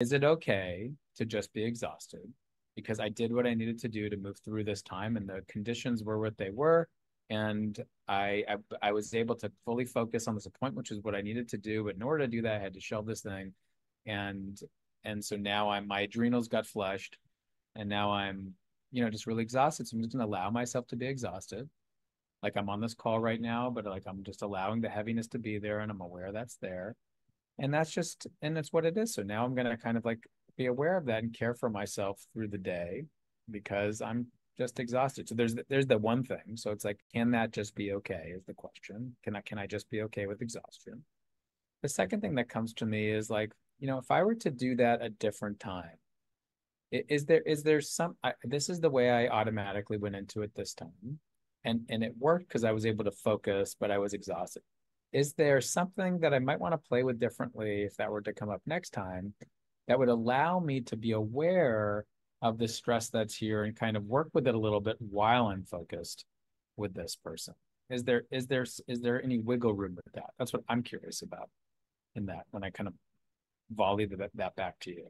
is it okay to just be exhausted? Because I did what I needed to do to move through this time and the conditions were what they were. And I, I, I was able to fully focus on this appointment, which is what I needed to do. But in order to do that, I had to shelve this thing. And and so now I'm my adrenals got flushed and now I'm, you know, just really exhausted. So I'm just gonna allow myself to be exhausted. Like I'm on this call right now, but like I'm just allowing the heaviness to be there and I'm aware that's there and that's just and that's what it is. So now i'm going to kind of like be aware of that and care for myself through the day because i'm just exhausted. So there's there's the one thing. So it's like can that just be okay is the question. Can i can i just be okay with exhaustion? The second thing that comes to me is like you know if i were to do that a different time is there is there some I, this is the way i automatically went into it this time. And and it worked because i was able to focus but i was exhausted is there something that I might want to play with differently if that were to come up next time that would allow me to be aware of the stress that's here and kind of work with it a little bit while I'm focused with this person? Is there is there is there any wiggle room with that? That's what I'm curious about in that when I kind of volley that, that back to you.